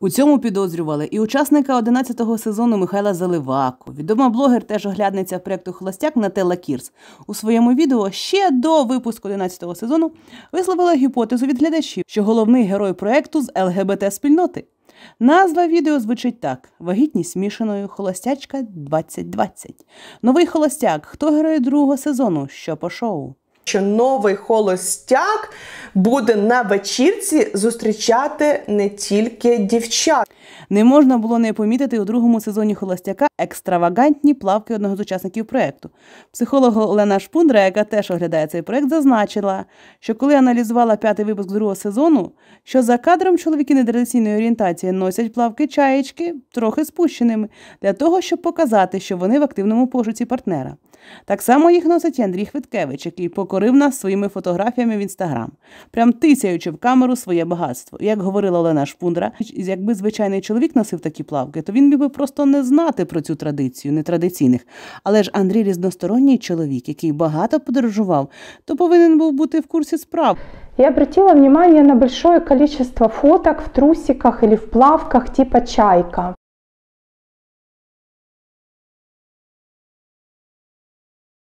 У цьому підозрювали і учасника 11-го сезону Михайла Заливаку, відома блогер, теж оглядниця проєкту Холостяк Нателла Кірс. У своєму відео ще до випуску 11-го сезону висловила гіпотезу від глядачів, що головний герой проєкту з ЛГБТ-спільноти. Назва відео звучить так: Вагітність змішаною холостячка 2020. Новий холостяк. Хто герой другого сезону? Що по шоу? Що новий холостяк буде на вечірці зустрічати не тільки дівчат. Не можна було не помітити у другому сезоні холостяка екстравагантні плавки одного з учасників проєкту. Психолог Олена Шпундра, яка теж оглядає цей проєкт, зазначила, що коли аналізувала п'ятий випуск другого сезону, що за кадром чоловіки нетрадиційної орієнтації носять плавки чаєчки трохи спущеними, для того, щоб показати, що вони в активному пошуці партнера. Так само їх носить і Андрій Хвиткевич, який покорив нас своїми фотографіями в інстаграм, прям тисяючи в камеру своє багатство. Як говорила Олена Шпундра, якби звичайний чоловік носив такі плавки, то він міг би просто не знати про цю традицію нетрадиційних. Але ж Андрій різносторонній чоловік, який багато подорожував, то повинен був бути в курсі справ. Я обратила внимание на большое количество фоток в трусиках или в плавках типа чайка.